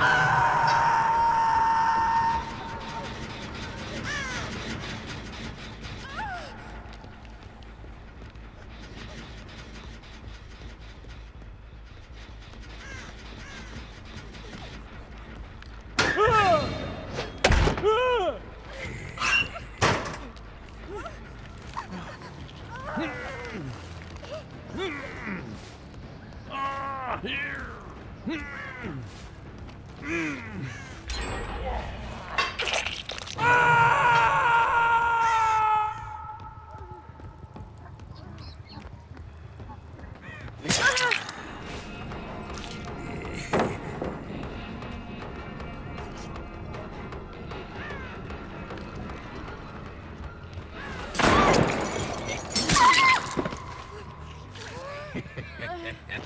Ah! Ah, here! Hmm. Hmm. Ha ha ha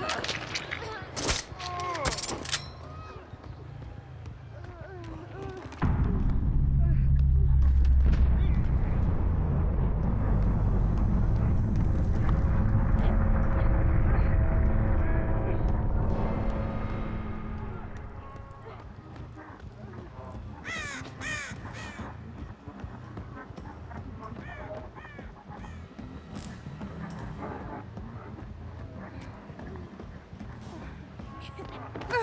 ha! Ah!